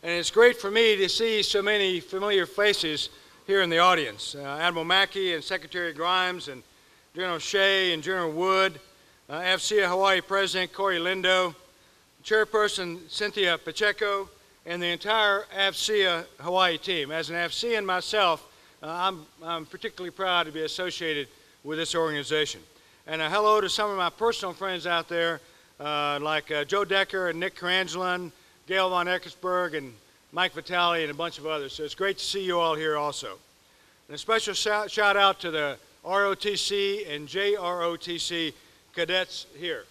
And it's great for me to see so many familiar faces here in the audience. Uh, Admiral Mackey and Secretary Grimes and General Shea and General Wood, uh, AFCEA Hawaii President Corey Lindo, Chairperson Cynthia Pacheco, and the entire AFCEA Hawaii team. As an AFCEAN myself, uh, I'm, I'm particularly proud to be associated with this organization. And a hello to some of my personal friends out there, uh, like uh, Joe Decker and Nick Carangelan, Gail von Eckersberg, and Mike Vitale, and a bunch of others. So it's great to see you all here also. And a special shout, out to the ROTC and JROTC cadets here.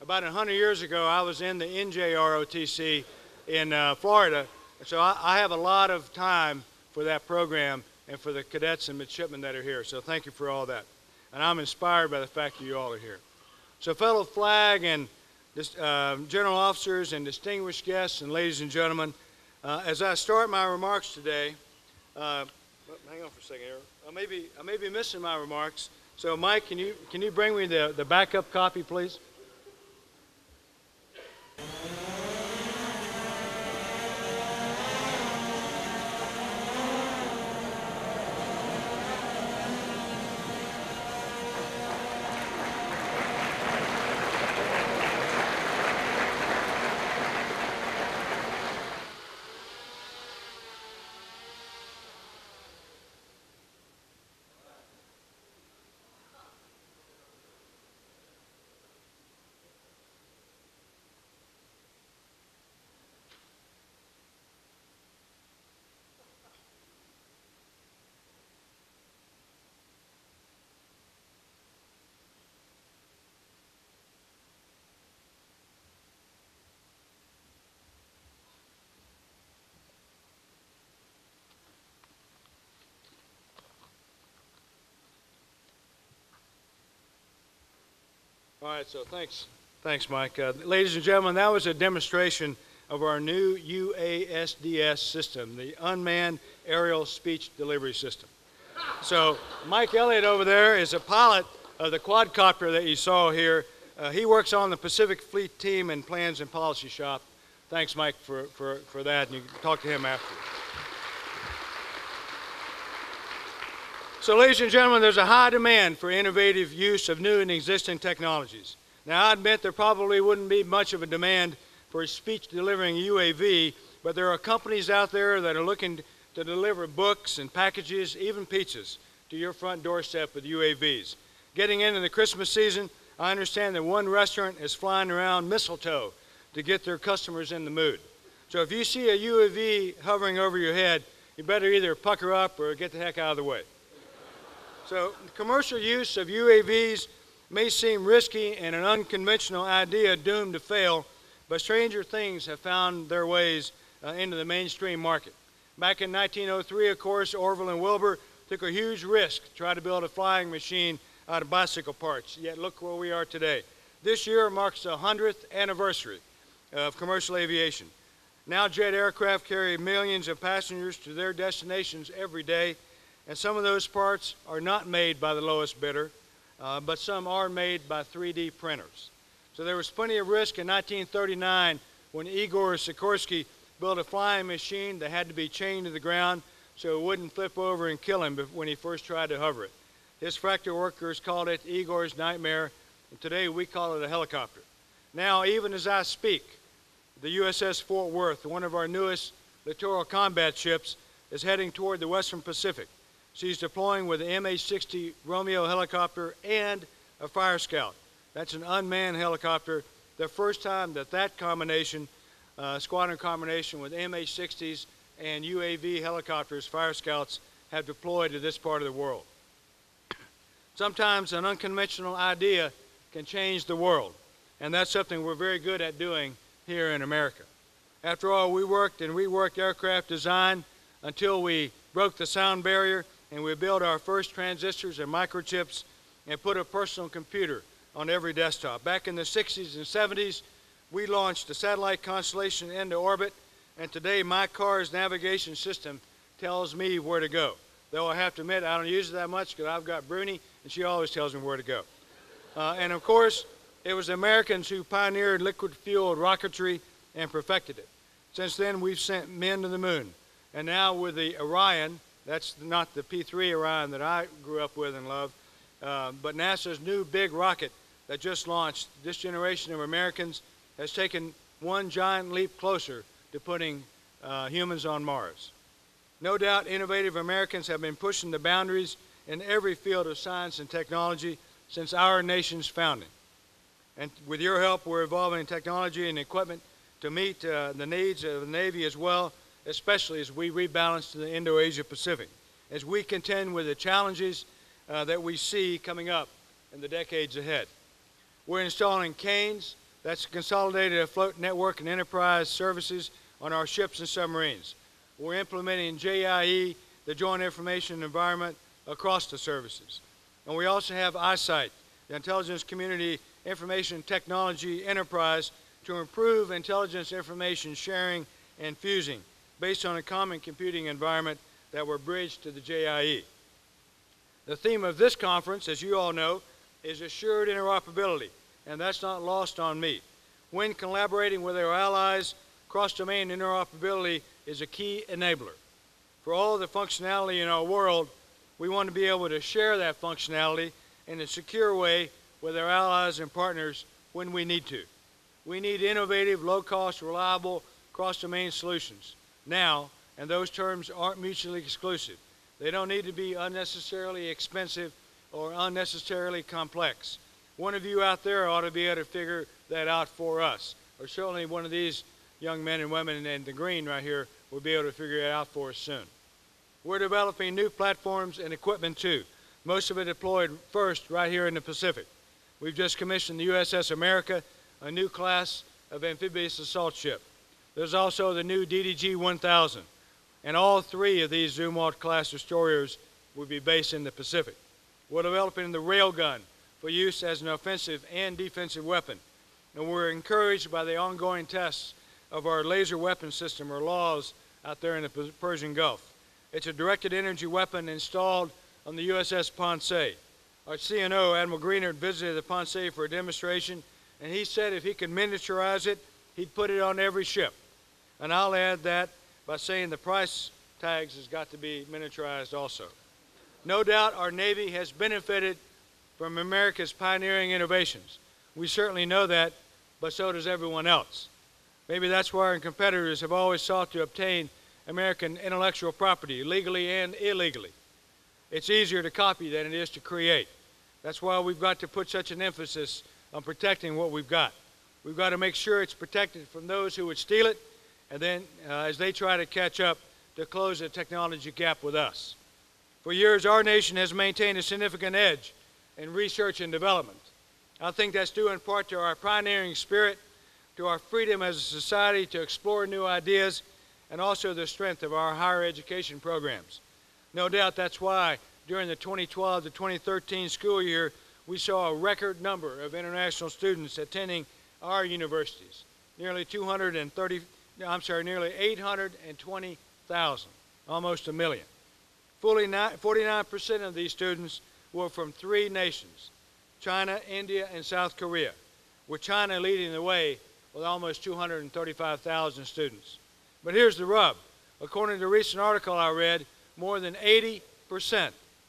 About 100 years ago, I was in the NJROTC in uh, Florida, so I, I have a lot of time for that program and for the cadets and midshipmen that are here. So thank you for all that. And I'm inspired by the fact that you all are here. So fellow flag and uh, general officers and distinguished guests and ladies and gentlemen, uh, as I start my remarks today, uh, oh, hang on for a second here. I may be, I may be missing my remarks. So Mike, can you, can you bring me the, the backup copy, please? All right, so thanks. Thanks, Mike. Uh, ladies and gentlemen, that was a demonstration of our new UASDS system, the Unmanned Aerial Speech Delivery System. So Mike Elliott over there is a pilot of the quadcopter that you saw here. Uh, he works on the Pacific Fleet team and plans and policy shop. Thanks, Mike, for, for, for that, and you can talk to him after. So, ladies and gentlemen, there's a high demand for innovative use of new and existing technologies. Now, I admit there probably wouldn't be much of a demand for a speech delivering UAV, but there are companies out there that are looking to deliver books and packages, even pizzas, to your front doorstep with UAVs. Getting into the Christmas season, I understand that one restaurant is flying around mistletoe to get their customers in the mood. So if you see a UAV hovering over your head, you better either pucker up or get the heck out of the way. So commercial use of UAVs may seem risky and an unconventional idea doomed to fail, but stranger things have found their ways uh, into the mainstream market. Back in 1903, of course, Orville and Wilbur took a huge risk to try to build a flying machine out of bicycle parts, yet look where we are today. This year marks the 100th anniversary of commercial aviation. Now jet aircraft carry millions of passengers to their destinations every day, and some of those parts are not made by the lowest bidder, uh, but some are made by 3D printers. So there was plenty of risk in 1939 when Igor Sikorsky built a flying machine that had to be chained to the ground so it wouldn't flip over and kill him when he first tried to hover it. His factory workers called it Igor's nightmare, and today we call it a helicopter. Now, even as I speak, the USS Fort Worth, one of our newest littoral combat ships, is heading toward the Western Pacific. She's deploying with the MH-60 Romeo helicopter and a Fire Scout. That's an unmanned helicopter. The first time that that combination, uh, squadron combination with MH-60s and UAV helicopters, Fire Scouts, have deployed to this part of the world. Sometimes an unconventional idea can change the world, and that's something we're very good at doing here in America. After all, we worked and reworked aircraft design until we broke the sound barrier and we built our first transistors and microchips and put a personal computer on every desktop. Back in the 60s and 70s, we launched the satellite constellation into orbit, and today my car's navigation system tells me where to go. Though I have to admit, I don't use it that much because I've got Bruni, and she always tells me where to go. Uh, and of course, it was Americans who pioneered liquid-fueled rocketry and perfected it. Since then, we've sent men to the moon. And now with the Orion, that's not the P-3 Orion that I grew up with and loved, uh, but NASA's new big rocket that just launched, this generation of Americans has taken one giant leap closer to putting uh, humans on Mars. No doubt innovative Americans have been pushing the boundaries in every field of science and technology since our nation's founding. And with your help, we're evolving technology and equipment to meet uh, the needs of the Navy as well, especially as we rebalance to the Indo-Asia Pacific, as we contend with the challenges uh, that we see coming up in the decades ahead. We're installing CANES, that's Consolidated Afloat Network and Enterprise Services on our ships and submarines. We're implementing JIE, the Joint Information Environment, across the services. And we also have IC ITE, the Intelligence Community Information Technology Enterprise, to improve intelligence information sharing and fusing based on a common computing environment that were bridged to the JIE. The theme of this conference, as you all know, is assured interoperability, and that's not lost on me. When collaborating with our allies, cross-domain interoperability is a key enabler. For all the functionality in our world, we want to be able to share that functionality in a secure way with our allies and partners when we need to. We need innovative, low-cost, reliable, cross-domain solutions now, and those terms aren't mutually exclusive. They don't need to be unnecessarily expensive or unnecessarily complex. One of you out there ought to be able to figure that out for us, or certainly one of these young men and women in the green right here will be able to figure it out for us soon. We're developing new platforms and equipment too, most of it deployed first right here in the Pacific. We've just commissioned the USS America, a new class of amphibious assault ship. There's also the new DDG-1000, and all three of these Zumwalt-class destroyers will be based in the Pacific. We're developing the railgun for use as an offensive and defensive weapon, and we're encouraged by the ongoing tests of our laser weapon system, or LAWS, out there in the Persian Gulf. It's a directed energy weapon installed on the USS Ponce. Our CNO, Admiral Greenert, visited the Ponce for a demonstration, and he said if he could miniaturize it, he'd put it on every ship. And I'll add that by saying the price tags has got to be miniaturized also. No doubt our Navy has benefited from America's pioneering innovations. We certainly know that, but so does everyone else. Maybe that's why our competitors have always sought to obtain American intellectual property, legally and illegally. It's easier to copy than it is to create. That's why we've got to put such an emphasis on protecting what we've got. We've got to make sure it's protected from those who would steal it, and then uh, as they try to catch up, to close the technology gap with us. For years, our nation has maintained a significant edge in research and development. I think that's due in part to our pioneering spirit, to our freedom as a society to explore new ideas, and also the strength of our higher education programs. No doubt that's why during the 2012 to 2013 school year, we saw a record number of international students attending our universities. Nearly 230, I'm sorry, nearly 820,000, almost a million. Fully 49% of these students were from three nations, China, India, and South Korea, with China leading the way with almost 235,000 students. But here's the rub. According to a recent article I read, more than 80%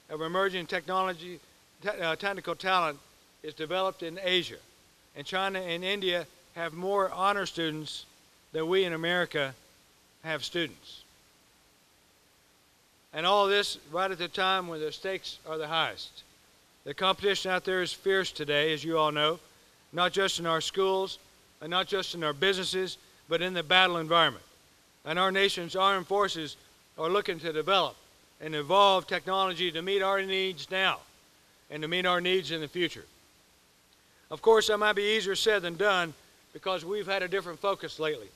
of emerging technology, te uh, technical talent is developed in Asia. And China and India have more honor students than we in America have students. And all this right at the time when the stakes are the highest. The competition out there is fierce today, as you all know, not just in our schools, and not just in our businesses, but in the battle environment and our nation's armed forces are looking to develop and evolve technology to meet our needs now and to meet our needs in the future. Of course, that might be easier said than done because we've had a different focus lately.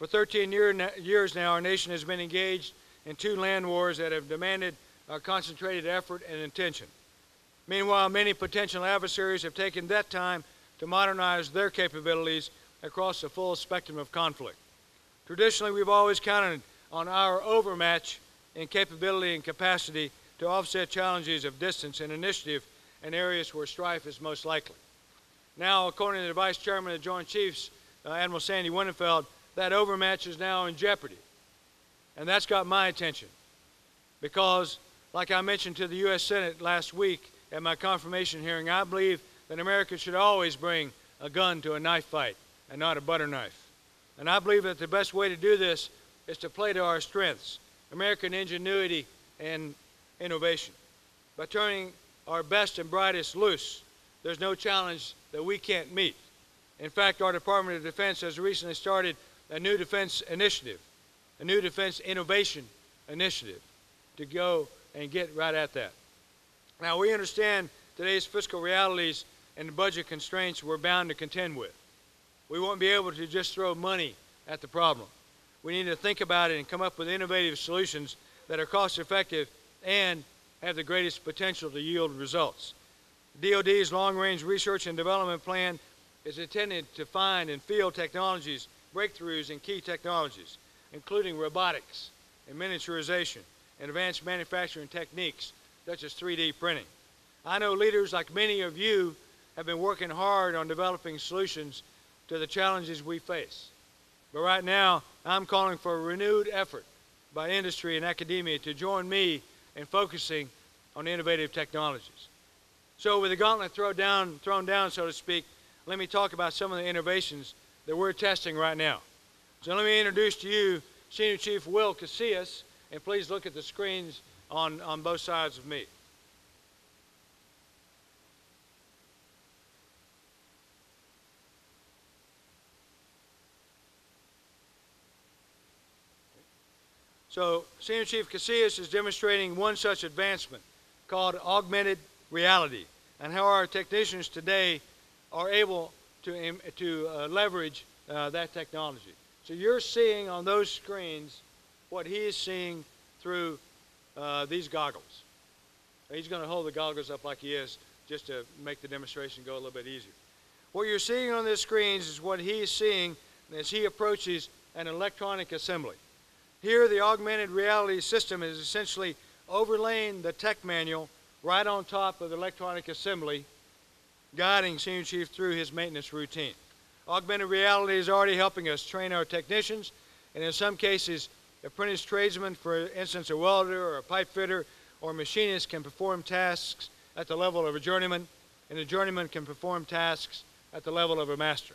For 13 year, years now, our nation has been engaged in two land wars that have demanded our concentrated effort and attention. Meanwhile, many potential adversaries have taken that time to modernize their capabilities across the full spectrum of conflict. Traditionally, we've always counted on our overmatch in capability and capacity to offset challenges of distance and initiative in areas where strife is most likely. Now, according to the Vice Chairman of the Joint Chiefs, uh, Admiral Sandy Winnefeld, that overmatch is now in jeopardy. And that's got my attention because, like I mentioned to the U.S. Senate last week at my confirmation hearing, I believe that America should always bring a gun to a knife fight and not a butter knife. And I believe that the best way to do this is to play to our strengths, American ingenuity and innovation. By turning our best and brightest loose, there's no challenge that we can't meet. In fact, our Department of Defense has recently started a new defense initiative, a new defense innovation initiative to go and get right at that. Now, we understand today's fiscal realities and the budget constraints we're bound to contend with. We won't be able to just throw money at the problem. We need to think about it and come up with innovative solutions that are cost effective and have the greatest potential to yield results. DoD's long range research and development plan is intended to find and field technologies, breakthroughs in key technologies, including robotics and miniaturization and advanced manufacturing techniques such as 3D printing. I know leaders like many of you have been working hard on developing solutions to the challenges we face. But right now, I'm calling for a renewed effort by industry and academia to join me in focusing on innovative technologies. So with the gauntlet thrown down, thrown down, so to speak, let me talk about some of the innovations that we're testing right now. So let me introduce to you Senior Chief Will Casillas, and please look at the screens on, on both sides of me. So Senior Chief Casillas is demonstrating one such advancement called augmented reality and how our technicians today are able to, to uh, leverage uh, that technology. So you're seeing on those screens what he is seeing through uh, these goggles. He's going to hold the goggles up like he is just to make the demonstration go a little bit easier. What you're seeing on the screens is what he is seeing as he approaches an electronic assembly. Here, the augmented reality system is essentially overlaying the tech manual right on top of the electronic assembly, guiding Senior Chief through his maintenance routine. Augmented reality is already helping us train our technicians, and in some cases, apprentice tradesmen, for instance, a welder or a pipe fitter or machinist can perform tasks at the level of a journeyman, and a journeyman can perform tasks at the level of a master.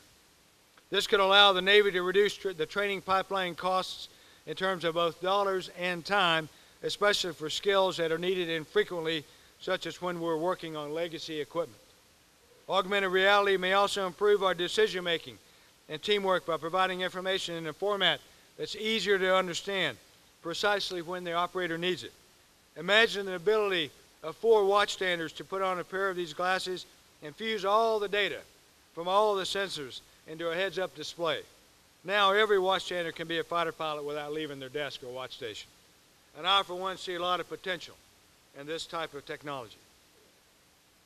This could allow the Navy to reduce tra the training pipeline costs in terms of both dollars and time, especially for skills that are needed infrequently, such as when we're working on legacy equipment. Augmented reality may also improve our decision making and teamwork by providing information in a format that's easier to understand precisely when the operator needs it. Imagine the ability of four watchstanders to put on a pair of these glasses and fuse all the data from all the sensors into a heads-up display. Now every watchstander can be a fighter pilot without leaving their desk or watch station. And I, for one, see a lot of potential in this type of technology.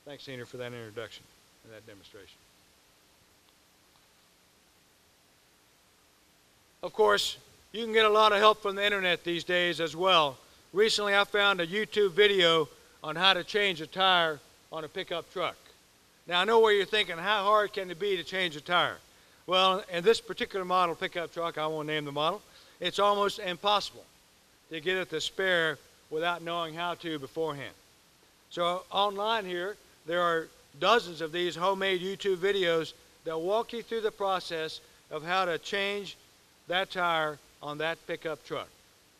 Thanks, Senior, for that introduction and that demonstration. Of course, you can get a lot of help from the internet these days as well. Recently, I found a YouTube video on how to change a tire on a pickup truck. Now, I know where you're thinking, how hard can it be to change a tire? Well, in this particular model pickup truck, I won't name the model, it's almost impossible to get it to spare without knowing how to beforehand. So online here, there are dozens of these homemade YouTube videos that walk you through the process of how to change that tire on that pickup truck.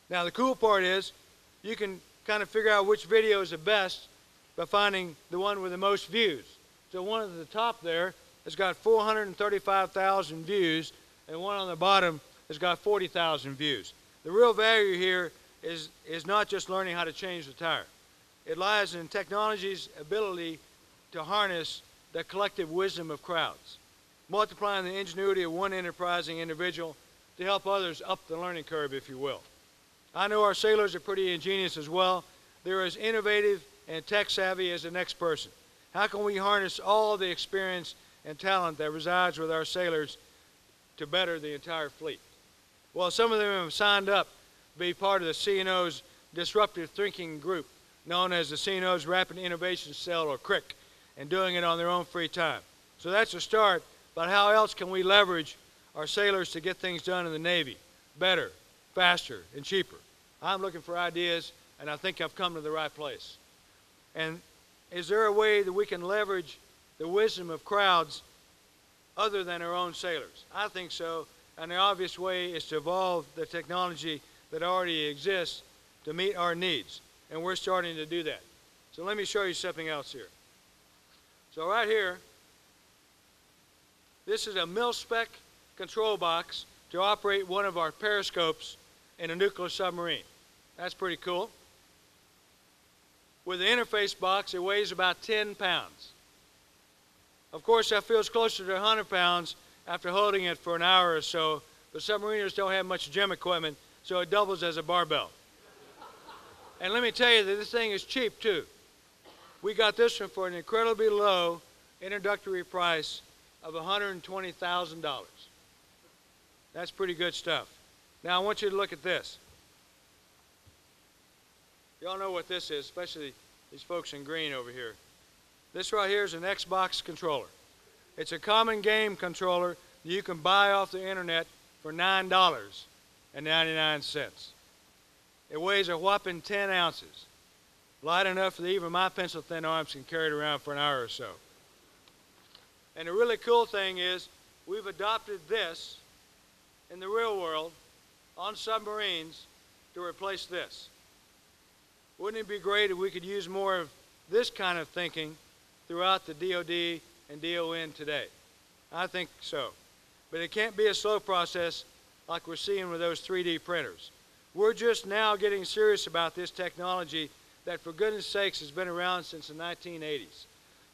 Now the cool part is you can kind of figure out which video is the best by finding the one with the most views. So one at the top there has got 435,000 views, and one on the bottom has got 40,000 views. The real value here is, is not just learning how to change the tire. It lies in technology's ability to harness the collective wisdom of crowds, multiplying the ingenuity of one enterprising individual to help others up the learning curve, if you will. I know our sailors are pretty ingenious as well. They're as innovative and tech savvy as the next person. How can we harness all the experience and talent that resides with our sailors to better the entire fleet. Well, some of them have signed up to be part of the CNO's disruptive thinking group, known as the CNO's Rapid Innovation Cell, or CRIC, and doing it on their own free time. So that's a start, but how else can we leverage our sailors to get things done in the Navy better, faster, and cheaper. I'm looking for ideas, and I think I've come to the right place. And is there a way that we can leverage the wisdom of crowds other than our own sailors? I think so, and the obvious way is to evolve the technology that already exists to meet our needs, and we're starting to do that. So let me show you something else here. So right here, this is a mil-spec control box to operate one of our periscopes in a nuclear submarine. That's pretty cool. With the interface box, it weighs about 10 pounds. Of course, that feels closer to 100 pounds after holding it for an hour or so, but submariners don't have much gym equipment, so it doubles as a barbell. and let me tell you that this thing is cheap, too. We got this one for an incredibly low introductory price of $120,000. That's pretty good stuff. Now I want you to look at this. Y'all know what this is, especially these folks in green over here. This right here is an Xbox controller. It's a common game controller that you can buy off the internet for $9.99. It weighs a whopping 10 ounces, light enough that even my pencil thin arms can carry it around for an hour or so. And the really cool thing is we've adopted this in the real world on submarines to replace this. Wouldn't it be great if we could use more of this kind of thinking throughout the DoD and DON today? I think so. But it can't be a slow process like we're seeing with those 3D printers. We're just now getting serious about this technology that, for goodness sakes, has been around since the 1980s.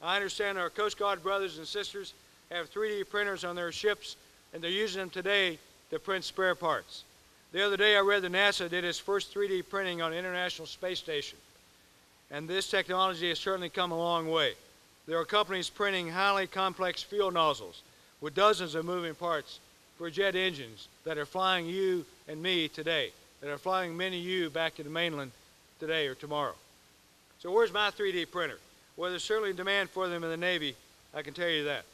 I understand our Coast Guard brothers and sisters have 3D printers on their ships, and they're using them today to print spare parts. The other day I read that NASA did its first 3D printing on the International Space Station. And this technology has certainly come a long way. There are companies printing highly complex fuel nozzles with dozens of moving parts for jet engines that are flying you and me today, that are flying many of you back to the mainland today or tomorrow. So where's my 3D printer? Well, there's certainly demand for them in the Navy, I can tell you that.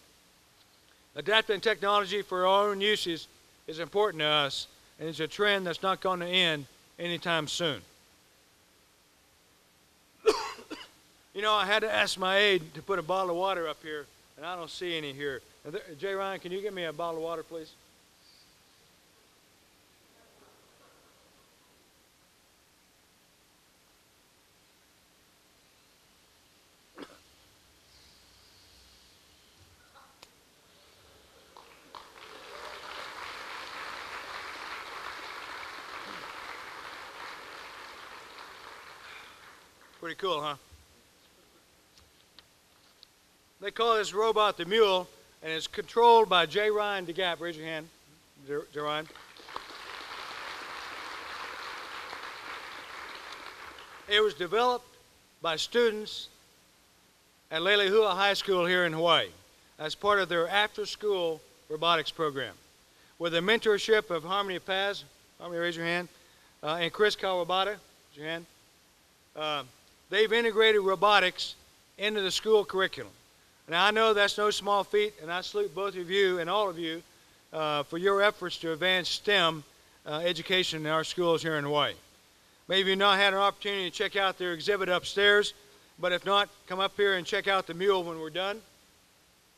Adapting technology for our own uses is important to us, and it's a trend that's not going to end anytime soon. you know, I had to ask my aide to put a bottle of water up here, and I don't see any here. Jay Ryan, can you get me a bottle of water, please? Pretty cool, huh? They call this robot the Mule, and it's controlled by J. Ryan DeGap. Raise your hand, J. Ryan. It was developed by students at Leilehua High School here in Hawaii as part of their after-school robotics program. With the mentorship of Harmony Paz, Harmony, raise your hand, uh, and Chris Kawabata, raise your hand. Uh, they've integrated robotics into the school curriculum. Now, I know that's no small feat, and I salute both of you and all of you uh, for your efforts to advance STEM uh, education in our schools here in Hawaii. Maybe you've not had an opportunity to check out their exhibit upstairs, but if not, come up here and check out the mule when we're done.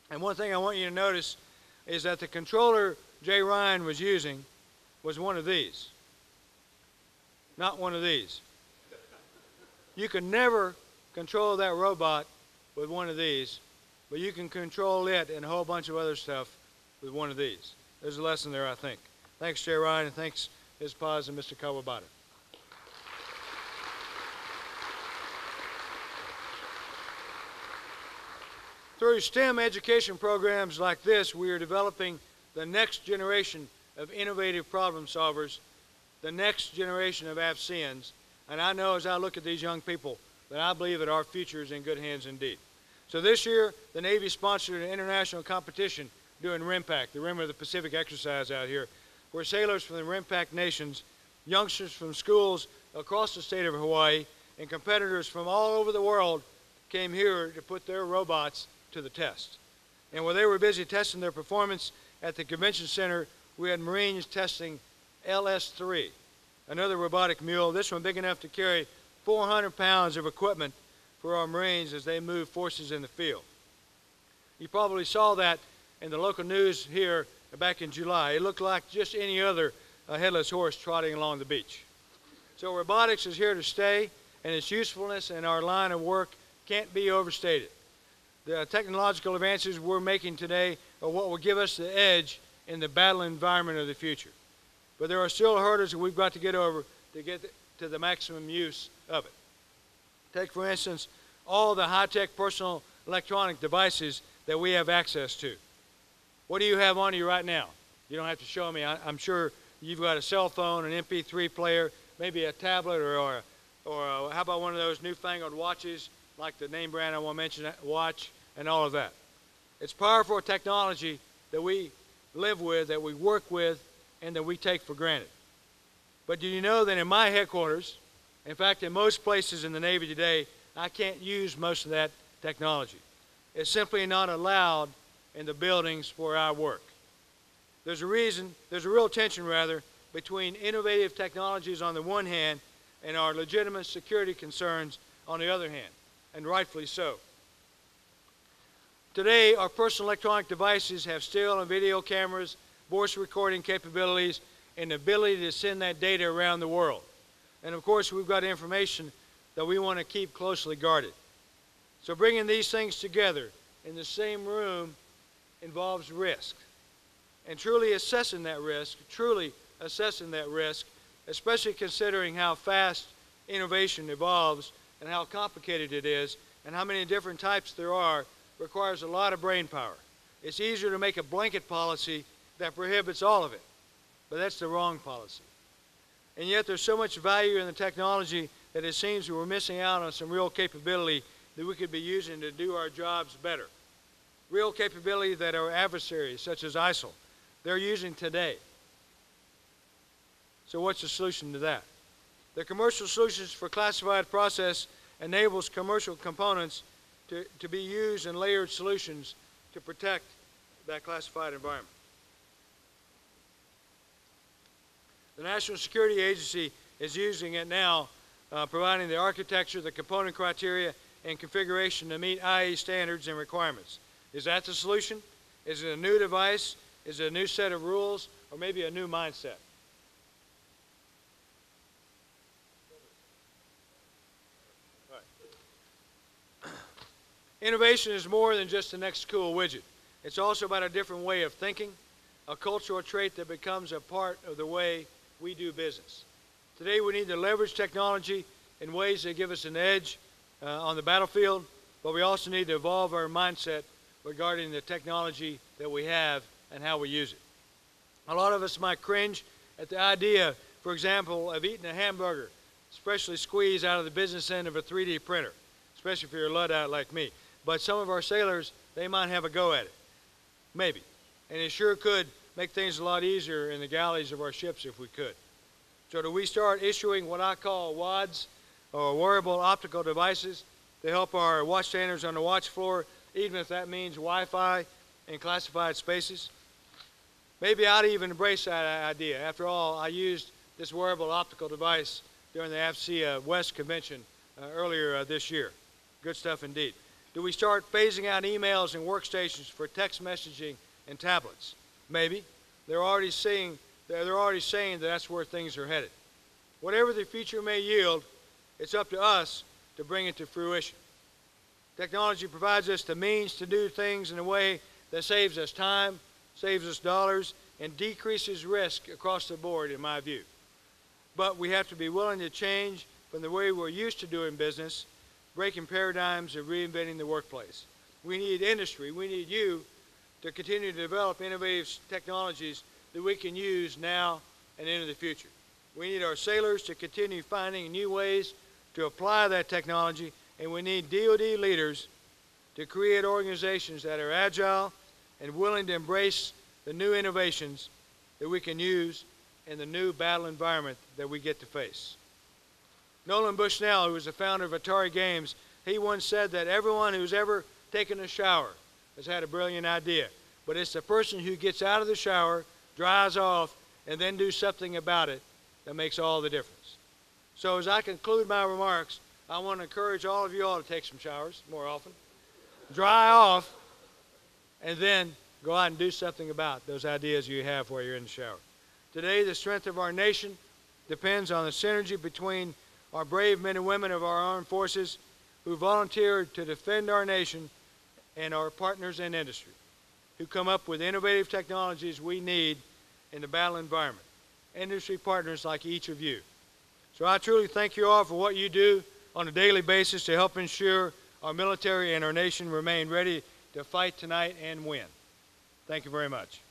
And one thing I want you to notice is that the controller Jay Ryan was using was one of these, not one of these. You can never control that robot with one of these, but you can control it and a whole bunch of other stuff with one of these. There's a lesson there, I think. Thanks, Jay Ryan, and thanks, Ms. Paz and Mr. Kawabata. Through STEM education programs like this, we are developing the next generation of innovative problem solvers, the next generation of AFCEANs, and I know as I look at these young people that I believe that our future is in good hands indeed. So this year, the Navy sponsored an international competition doing RIMPAC, the Rim of the Pacific exercise out here, where sailors from the RIMPAC nations, youngsters from schools across the state of Hawaii, and competitors from all over the world came here to put their robots to the test. And while they were busy testing their performance at the convention center we had Marines testing LS-3, another robotic mule, this one big enough to carry 400 pounds of equipment for our Marines as they move forces in the field. You probably saw that in the local news here back in July. It looked like just any other uh, headless horse trotting along the beach. So robotics is here to stay, and its usefulness in our line of work can't be overstated. The technological advances we're making today are what will give us the edge in the battle environment of the future. But there are still hurdles that we've got to get over to get to the maximum use of it. Take, for instance, all the high-tech personal electronic devices that we have access to. What do you have on you right now? You don't have to show me. I, am sure you've got a cell phone, an MP3 player, maybe a tablet, or, or, or a, how about one of those newfangled watches, like the name brand I want to mention, uh, watch, and all of that. It's powerful technology that we live with, that we work with, and that we take for granted. But do you know that in my headquarters, in fact, in most places in the Navy today, I can't use most of that technology. It's simply not allowed in the buildings where I work. There's a reason, there's a real tension rather, between innovative technologies on the one hand and our legitimate security concerns on the other hand, and rightfully so. Today, our personal electronic devices have still and video cameras, voice recording capabilities, and the ability to send that data around the world. And of course, we've got information that we want to keep closely guarded. So bringing these things together in the same room involves risk. And truly assessing that risk, truly assessing that risk, especially considering how fast innovation evolves and how complicated it is and how many different types there are, requires a lot of brain power. It's easier to make a blanket policy that prohibits all of it, but that's the wrong policy. And yet there's so much value in the technology that it seems we're missing out on some real capability that we could be using to do our jobs better. Real capability that our adversaries, such as ISIL, they're using today. So what's the solution to that? The commercial solutions for classified process enables commercial components to, to be used in layered solutions to protect that classified environment. The National Security Agency is using it now, uh, providing the architecture, the component criteria, and configuration to meet IE standards and requirements. Is that the solution? Is it a new device? Is it a new set of rules? Or maybe a new mindset? Innovation is more than just the next cool widget. It's also about a different way of thinking, a cultural trait that becomes a part of the way we do business. Today we need to leverage technology in ways that give us an edge uh, on the battlefield, but we also need to evolve our mindset regarding the technology that we have and how we use it. A lot of us might cringe at the idea, for example, of eating a hamburger, especially squeezed out of the business end of a 3D printer, especially if you're a Luddite like me. But some of our sailors, they might have a go at it. Maybe. And it sure could make things a lot easier in the galleys of our ships if we could. So do we start issuing what I call WADs or wearable optical devices, to help our watchstanders on the watch floor, even if that means Wi-Fi in classified spaces? Maybe I'd even embrace that idea. After all, I used this wearable optical device during the AFCEA West convention uh, earlier uh, this year. Good stuff indeed. Do we start phasing out emails and workstations for text messaging and tablets? Maybe. They're already saying, they're already saying that that's where things are headed. Whatever the future may yield, it's up to us to bring it to fruition. Technology provides us the means to do things in a way that saves us time, saves us dollars, and decreases risk across the board, in my view. But we have to be willing to change from the way we're used to doing business breaking paradigms and reinventing the workplace. We need industry, we need you to continue to develop innovative technologies that we can use now and into the future. We need our sailors to continue finding new ways to apply that technology, and we need DoD leaders to create organizations that are agile and willing to embrace the new innovations that we can use in the new battle environment that we get to face. Nolan Bushnell, who was the founder of Atari Games, he once said that everyone who's ever taken a shower has had a brilliant idea. But it's the person who gets out of the shower dries off, and then do something about it that makes all the difference. So as I conclude my remarks, I want to encourage all of you all to take some showers more often, dry off, and then go out and do something about those ideas you have while you're in the shower. Today, the strength of our nation depends on the synergy between our brave men and women of our armed forces who volunteered to defend our nation and our partners in industry who come up with innovative technologies we need in the battle environment. Industry partners like each of you. So I truly thank you all for what you do on a daily basis to help ensure our military and our nation remain ready to fight tonight and win. Thank you very much.